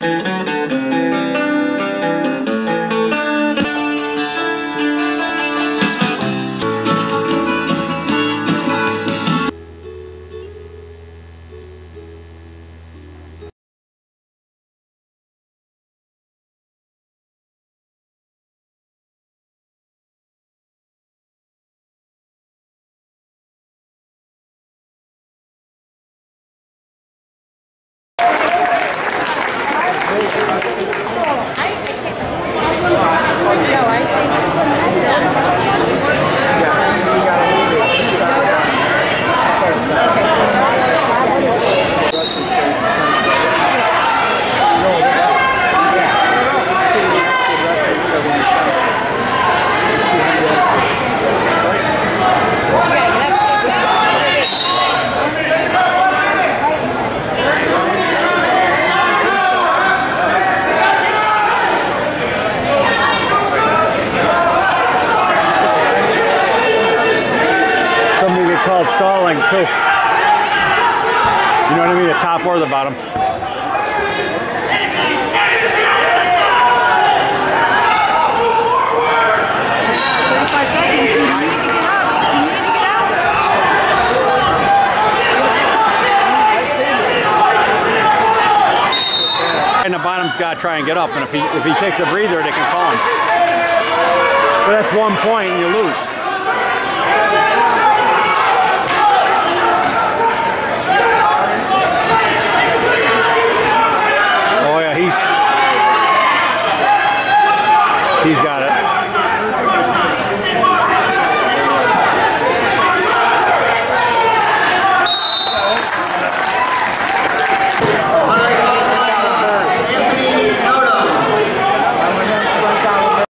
Something stalling too. You know what I mean? The top or the bottom. And the bottom's got to try and get up, and if he if he takes a breather, they can call him. But that's one point, and you lose. he's got it.